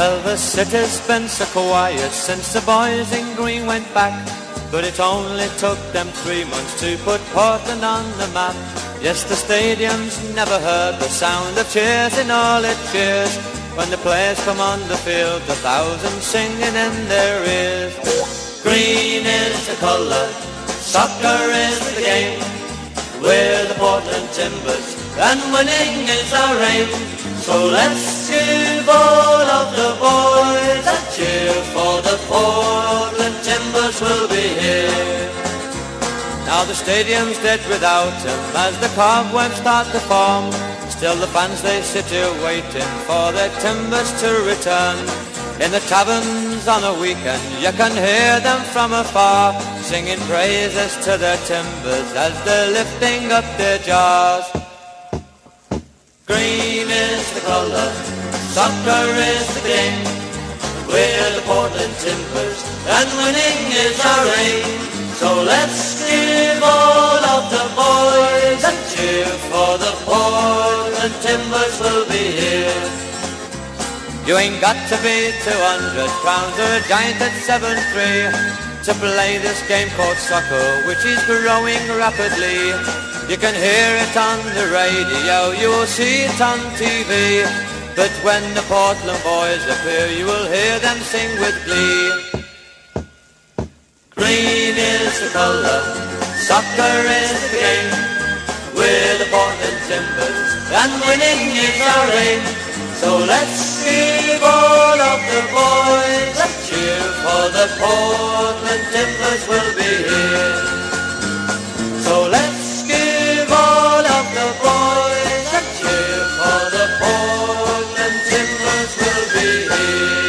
the city's been so quiet since the boys in green went back. But it only took them three months to put Portland on the map. Yes, the stadium's never heard the sound of cheers in all its years. When the players come on the field, the thousands singing in their ears. Green is the colour, soccer is the game. We're the Portland Timbers, and winning is our aim. So let's Will be here. Now the stadium's dead without him as the cobwebs start to form. Still the fans they sit here waiting for their timbers to return. In the taverns on a weekend you can hear them from afar Singing praises to their timbers as they're lifting up their jars Green is the colour, soccer is the game We're the Portland Timbers and winning is our aim So let's give all of the boys a cheer For the Portland Timbers will be here you ain't got to be 200 pounds or a giant at 7'3 to play this game called soccer, which is growing rapidly. You can hear it on the radio, you will see it on TV. But when the Portland boys appear, you will hear them sing with glee. Green is the colour, soccer is the game. We're the Portland Timbers, and winning is our aim. So let's give all of the boys a cheer for the Portland Hare